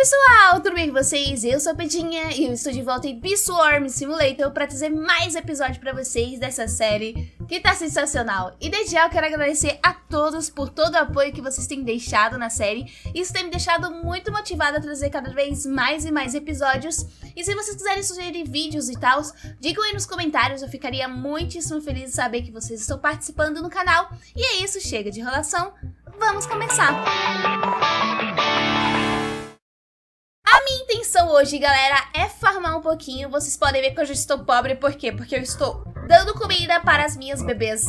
pessoal, tudo bem com vocês? Eu sou a Pedinha e eu estou de volta em Beeswarm Simulator para trazer mais episódios para vocês dessa série que tá sensacional. E desde já eu quero agradecer a todos por todo o apoio que vocês têm deixado na série. Isso tem me deixado muito motivada a trazer cada vez mais e mais episódios. E se vocês quiserem sugerir vídeos e tal, digam aí nos comentários, eu ficaria muitíssimo feliz de saber que vocês estão participando no canal. E é isso, chega de enrolação, vamos começar! A intenção hoje, galera, é farmar um pouquinho. Vocês podem ver que eu já estou pobre, por quê? Porque eu estou dando comida para as minhas bebês.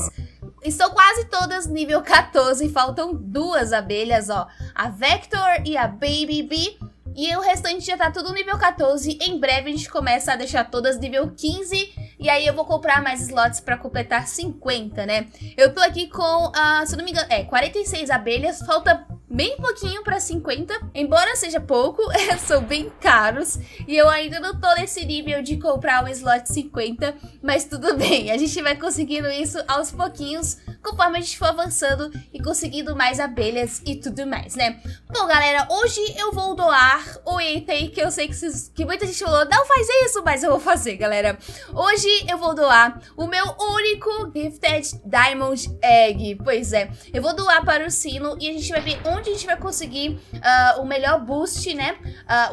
Estão quase todas nível 14, faltam duas abelhas, ó. A Vector e a Baby Bee. E o restante já tá tudo nível 14. Em breve a gente começa a deixar todas nível 15. E aí eu vou comprar mais slots pra completar 50, né? Eu tô aqui com, uh, se não me engano, é 46 abelhas. Falta bem pouquinho para 50. Embora seja pouco, são bem caros. E eu ainda não tô nesse nível de comprar um slot 50. Mas tudo bem, a gente vai conseguindo isso aos pouquinhos conforme a gente for avançando e conseguindo mais abelhas e tudo mais, né? Bom, galera, hoje eu vou doar o item que eu sei que, vocês, que muita gente falou, não faz isso, mas eu vou fazer, galera. Hoje eu vou doar o meu único Gifted Diamond Egg. Pois é, eu vou doar para o sino e a gente vai ver onde a gente vai conseguir uh, o melhor boost, né?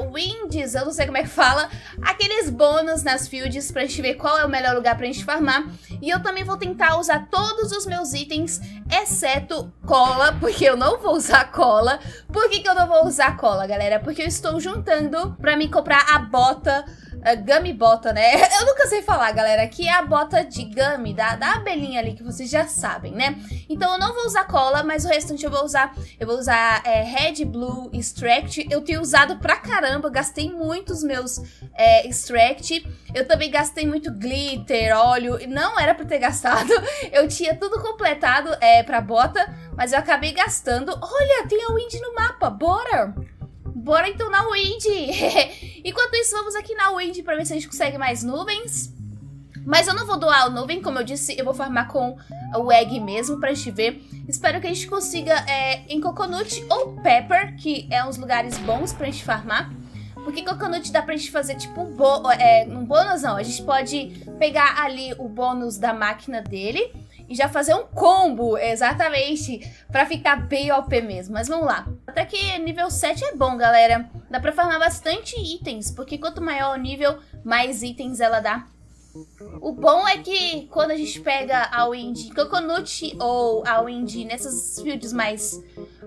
Uh, winds, eu não sei como é que fala, aqueles bônus nas fields pra gente ver qual é o melhor lugar pra gente farmar. E eu também vou tentar usar todos os meus itens, exceto cola, porque eu não vou usar cola. Por que, que eu não vou usar cola, galera? Porque eu estou juntando pra me comprar a bota Uh, gummy bota, né? Eu nunca sei falar, galera, que é a bota de gummy, da, da abelhinha ali, que vocês já sabem, né? Então eu não vou usar cola, mas o restante eu vou usar, eu vou usar é, Red, Blue, Extract. Eu tenho usado pra caramba, gastei muitos meus é, Extract. Eu também gastei muito glitter, óleo, não era pra ter gastado. Eu tinha tudo completado é, pra bota, mas eu acabei gastando. Olha, tem a Wind no mapa, bora! Bora então na Wind! Enquanto isso, vamos aqui na Wind pra ver se a gente consegue mais nuvens. Mas eu não vou doar a nuvem, como eu disse, eu vou farmar com o egg mesmo pra gente ver. Espero que a gente consiga é, em Coconut ou Pepper, que é uns lugares bons pra gente farmar. Porque Coconut dá pra gente fazer tipo um, é, um bônus, não. A gente pode pegar ali o bônus da máquina dele e já fazer um combo, exatamente, pra ficar bem OP mesmo. Mas vamos lá. Até que nível 7 é bom, galera. Dá pra farmar bastante itens, porque quanto maior o nível, mais itens ela dá. O bom é que quando a gente pega a Wind Coconut ou a Wind nessas fields mais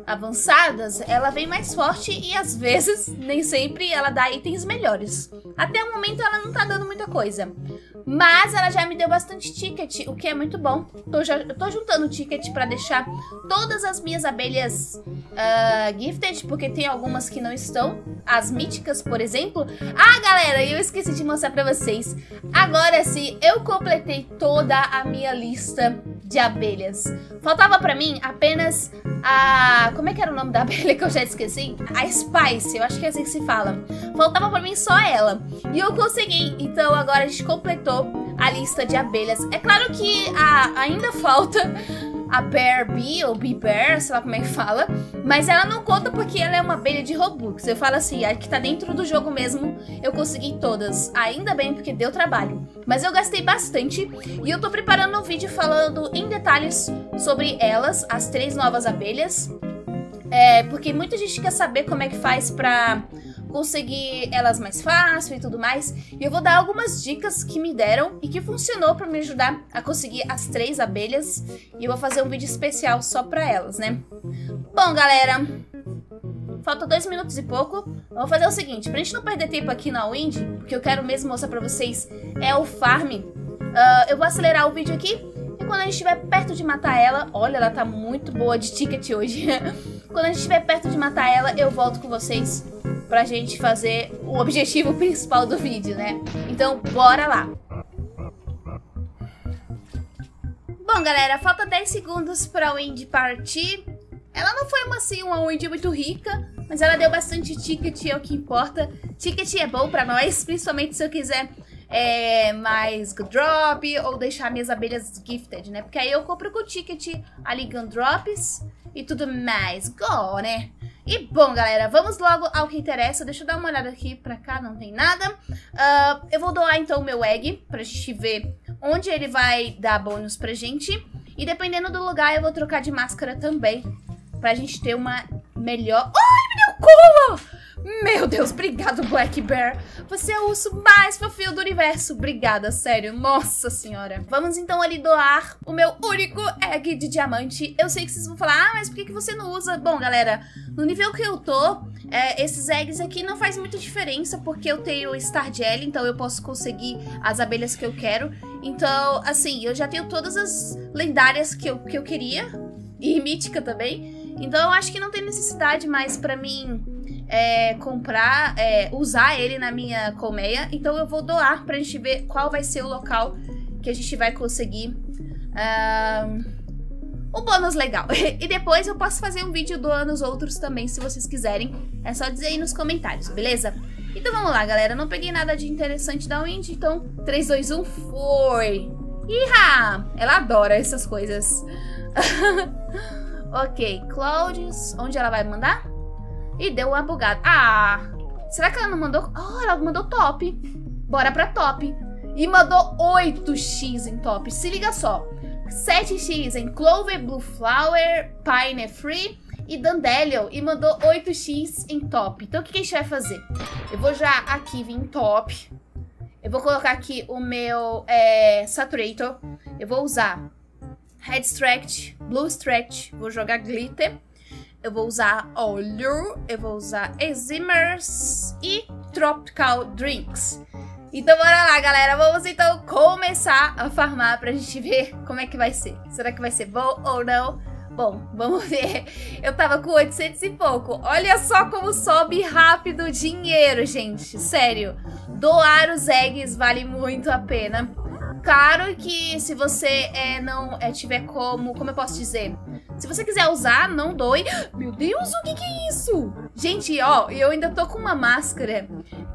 avançadas, ela vem mais forte e às vezes, nem sempre, ela dá itens melhores. Até o momento ela não tá dando muita coisa. Mas ela já me deu bastante ticket, o que é muito bom. Tô, já, tô juntando ticket pra deixar todas as minhas abelhas uh, gifted, porque tem algumas que não estão. As míticas, por exemplo. Ah, galera, eu esqueci de mostrar pra vocês. Agora sim, eu completei toda a minha lista de abelhas. Faltava pra mim apenas a... Como é que era o nome da abelha que eu já esqueci? A Spice, eu acho que é assim que se fala. Faltava pra mim só ela. E eu consegui, então agora a gente completou a lista de abelhas. É claro que a... ainda falta a Bear Bee, ou Bee Bear, sei lá como é que fala. Mas ela não conta porque ela é uma abelha de Robux. Eu falo assim, a que tá dentro do jogo mesmo, eu consegui todas. Ainda bem, porque deu trabalho. Mas eu gastei bastante e eu tô preparando um vídeo falando em detalhes sobre elas, as três novas abelhas. É, porque muita gente quer saber como é que faz pra conseguir elas mais fácil e tudo mais. E eu vou dar algumas dicas que me deram e que funcionou para me ajudar a conseguir as três abelhas. E eu vou fazer um vídeo especial só para elas, né? Bom, galera, falta dois minutos e pouco. Vou fazer o seguinte, pra gente não perder tempo aqui na Wind, porque eu quero mesmo mostrar pra vocês é o farm. Uh, eu vou acelerar o vídeo aqui e quando a gente estiver perto de matar ela... Olha, ela tá muito boa de ticket hoje. quando a gente estiver perto de matar ela, eu volto com vocês pra gente fazer o objetivo principal do vídeo, né? Então, bora lá! Bom, galera, falta 10 segundos pra Wendy partir. Ela não foi uma, assim, uma Wendy muito rica, mas ela deu bastante ticket, é o que importa. Ticket é bom pra nós, principalmente se eu quiser é, mais drop ou deixar minhas abelhas gifted, né? Porque aí eu compro com ticket ali gun drops e tudo mais. Go, né? E bom, galera, vamos logo ao que interessa. Deixa eu dar uma olhada aqui pra cá, não tem nada. Uh, eu vou doar então o meu egg pra gente ver onde ele vai dar bônus pra gente. E dependendo do lugar, eu vou trocar de máscara também. Pra gente ter uma melhor... Ai, me deu cola! Meu Deus, obrigado, Black Bear. Você é o urso mais fofinho do universo. Obrigada, sério. Nossa senhora. Vamos então ali doar o meu único egg de diamante. Eu sei que vocês vão falar, ah, mas por que, que você não usa? Bom, galera, no nível que eu tô, é, esses eggs aqui não faz muita diferença, porque eu tenho Star Jelly, então eu posso conseguir as abelhas que eu quero. Então, assim, eu já tenho todas as lendárias que eu, que eu queria, e mítica também. Então, eu acho que não tem necessidade mais pra mim é, comprar, é, usar ele na minha colmeia. Então eu vou doar pra gente ver qual vai ser o local que a gente vai conseguir um, um bônus legal. e depois eu posso fazer um vídeo doando os outros também, se vocês quiserem. É só dizer aí nos comentários, beleza? Então vamos lá, galera. Não peguei nada de interessante da Wind, então 3, 2, 1, foi! Iha! Ela adora essas coisas. ok, Claudius, onde ela vai mandar? E deu uma bugada. Ah! Será que ela não mandou... Oh, ela mandou top. Bora pra top. E mandou 8x em top. Se liga só. 7x em Clover, Blue Flower, Pine Free e Dandelion. E mandou 8x em top. Então o que, a gente vai fazer? Eu vou já aqui vir em top. Eu vou colocar aqui o meu é, Saturator. Eu vou usar Red Extract, Blue Extract. Vou jogar Glitter eu vou usar óleo, eu vou usar enzimers e tropical drinks. Então bora lá, galera. Vamos então começar a farmar pra gente ver como é que vai ser. Será que vai ser bom ou não? Bom, vamos ver. Eu tava com 800 e pouco. Olha só como sobe rápido o dinheiro, gente. Sério. Doar os eggs vale muito a pena. Claro que se você é, não é, tiver como... Como eu posso dizer? Se você quiser usar, não doe. Meu Deus, o que, que é isso? Gente, ó, eu ainda tô com uma máscara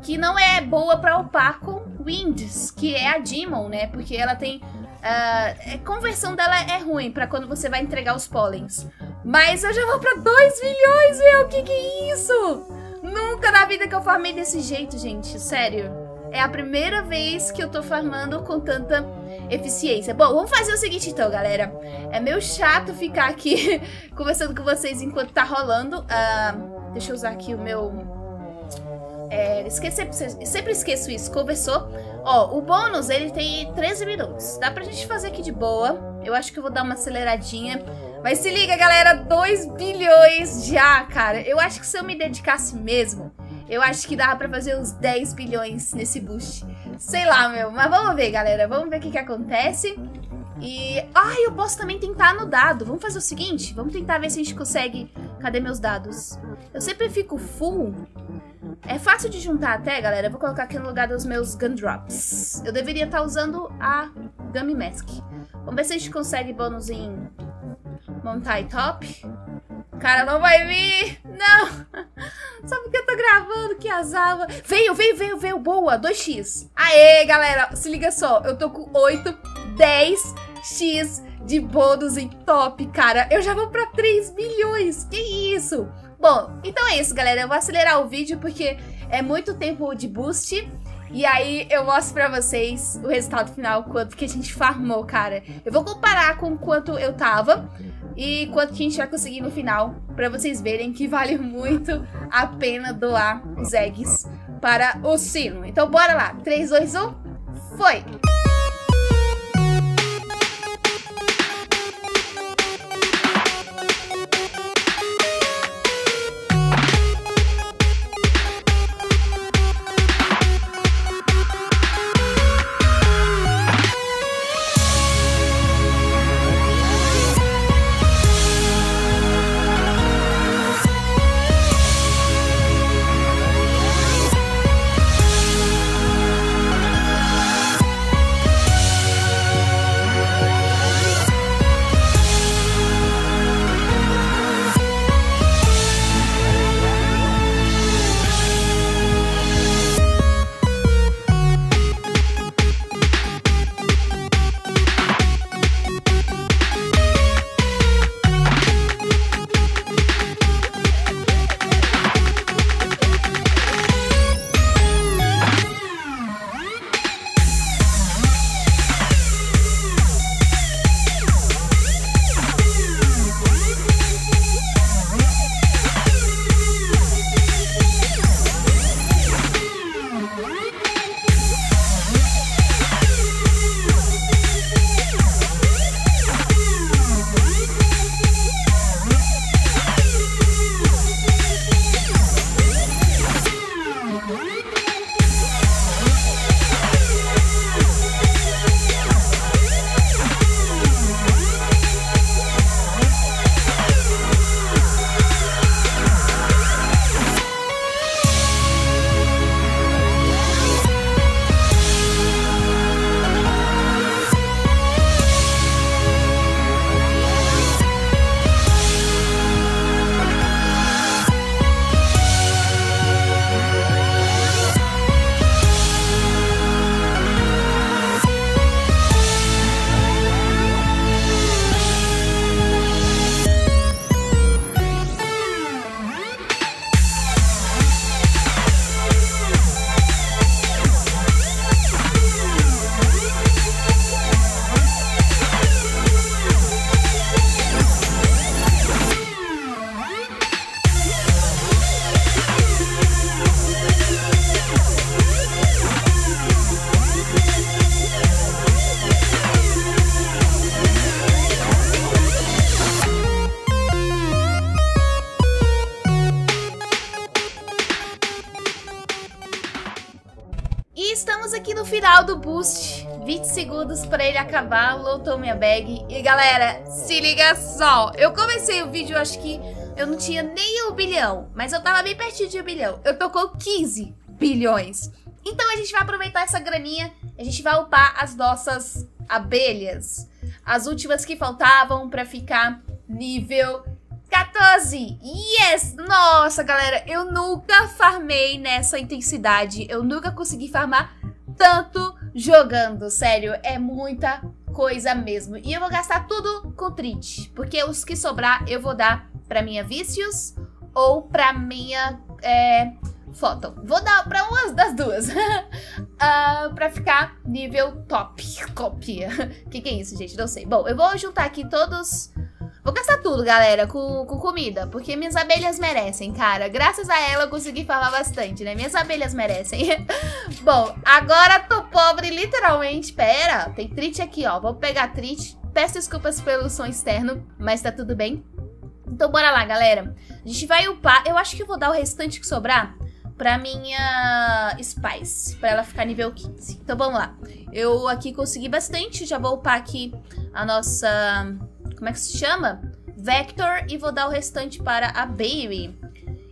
que não é boa pra upar com Winds, que é a Demon, né? Porque ela tem... Uh, a conversão dela é ruim pra quando você vai entregar os pollens. Mas eu já vou pra 2 milhões, meu! O que, que é isso? Nunca na vida que eu farmei desse jeito, gente. Sério. É a primeira vez que eu tô farmando com tanta eficiência. Bom, vamos fazer o seguinte então, galera. É meio chato ficar aqui conversando com vocês enquanto tá rolando. Uh, deixa eu usar aqui o meu... É, esqueci, sempre esqueço isso. Conversou. Ó, o bônus, ele tem 13 minutos. Dá pra gente fazer aqui de boa. Eu acho que eu vou dar uma aceleradinha. Mas se liga, galera, 2 bilhões já, cara. Eu acho que se eu me dedicasse mesmo, eu acho que dava pra fazer uns 10 bilhões nesse boost. Sei lá, meu. Mas vamos ver, galera. Vamos ver o que, que acontece. E... Ah, eu posso também tentar no dado. Vamos fazer o seguinte. Vamos tentar ver se a gente consegue... Cadê meus dados? Eu sempre fico full. É fácil de juntar até, galera. Eu vou colocar aqui no lugar dos meus Gundrops. Eu deveria estar usando a Gummy Mask. Vamos ver se a gente consegue bônus em Montai Top. Cara, não vai vir. Não. Só porque eu tô gravando, que azava. Veio, veio, veio, veio. Boa, 2x. Aê, galera. Se liga só. Eu tô com 8, 10x de bônus em top, cara. Eu já vou pra 3 milhões. Que isso? Bom, então é isso, galera. Eu vou acelerar o vídeo porque é muito tempo de boost. E aí eu mostro pra vocês o resultado final, quanto que a gente farmou, cara. Eu vou comparar com quanto eu tava e quanto que a gente vai conseguir no final, pra vocês verem que vale muito a pena doar os eggs para o sino. Então bora lá, 3, 2, 1, foi! Do boost. 20 segundos pra ele acabar, lotou minha bag. E galera, se liga só. Eu comecei o vídeo, acho que eu não tinha nem um bilhão. Mas eu tava bem pertinho de um bilhão. Eu tô com 15 bilhões. Então a gente vai aproveitar essa graninha. A gente vai upar as nossas abelhas. As últimas que faltavam pra ficar nível 14! Yes! Nossa, galera, eu nunca farmei nessa intensidade. Eu nunca consegui farmar tanto jogando. Sério, é muita coisa mesmo. E eu vou gastar tudo com Trit. Porque os que sobrar eu vou dar pra minha Vícios ou pra minha... É, Photon. Vou dar pra umas das duas. uh, pra ficar nível top. Copia. O que, que é isso, gente? Não sei. Bom, eu vou juntar aqui todos Vou gastar tudo, galera, com, com comida, porque minhas abelhas merecem, cara. Graças a ela eu consegui falar bastante, né? Minhas abelhas merecem. Bom, agora tô pobre, literalmente. Pera, tem trite aqui, ó. Vou pegar trite. Peço desculpas pelo som externo, mas tá tudo bem. Então bora lá, galera. A gente vai upar. Eu acho que eu vou dar o restante que sobrar pra minha Spice, pra ela ficar nível 15. Então vamos lá. Eu aqui consegui bastante, já vou upar aqui a nossa como é que se chama? Vector e vou dar o restante para a Baby.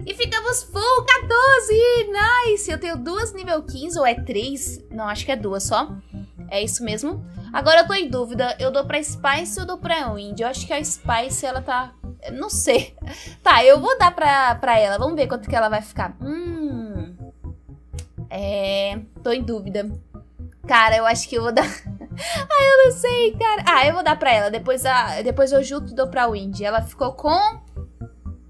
E ficamos full 14! Nice! Eu tenho duas nível 15 ou é três? Não, acho que é duas só. É isso mesmo. Agora eu tô em dúvida. Eu dou pra Spice ou dou pra Wind? Eu acho que a Spice, ela tá... Não sei. Tá, eu vou dar pra, pra ela. Vamos ver quanto que ela vai ficar. Hum... É... Tô em dúvida. Cara, eu acho que eu vou dar... ah, eu não sei, cara. Ah, eu vou dar pra ela. Depois, a, depois eu junto e dou pra Windy. Ela ficou com...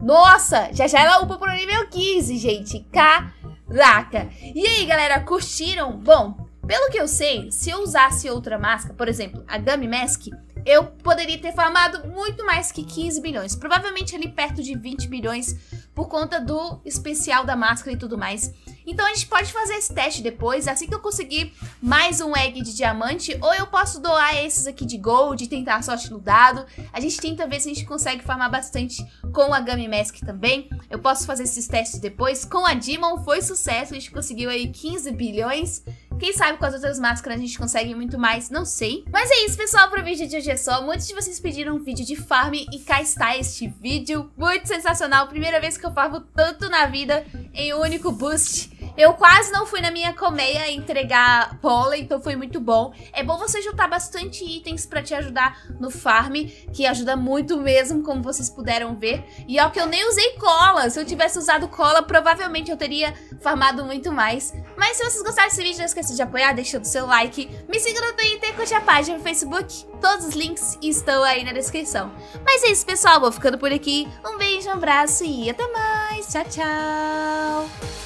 Nossa, já já ela upa pro nível 15, gente. Caraca. E aí, galera, curtiram? Bom, pelo que eu sei, se eu usasse outra máscara, por exemplo, a Gummy Mask, eu poderia ter farmado muito mais que 15 bilhões. Provavelmente ali perto de 20 bilhões por conta do especial da máscara e tudo mais. Então a gente pode fazer esse teste depois, assim que eu conseguir mais um egg de diamante, ou eu posso doar esses aqui de gold e tentar a sorte no dado. A gente tenta ver se a gente consegue farmar bastante com a Gummy Mask também. Eu posso fazer esses testes depois. Com a Demon foi sucesso, a gente conseguiu aí 15 bilhões. Quem sabe com as outras máscaras a gente consegue muito mais, não sei. Mas é isso, pessoal, pro vídeo de hoje é só. Muitos de vocês pediram um vídeo de farm e cá está este vídeo. Muito sensacional, primeira vez que eu farmo tanto na vida em um único boost. Eu quase não fui na minha colmeia entregar pólen, então foi muito bom. É bom você juntar bastante itens pra te ajudar no farm, que ajuda muito mesmo, como vocês puderam ver. E ó que eu nem usei cola. Se eu tivesse usado cola, provavelmente eu teria farmado muito mais. Mas se vocês gostaram desse vídeo, não esqueça de apoiar, deixando seu like. Me siga no Twitter, curte a página no Facebook. Todos os links estão aí na descrição. Mas é isso, pessoal. Vou ficando por aqui. Um beijo, um abraço e até mais. Tchau, tchau.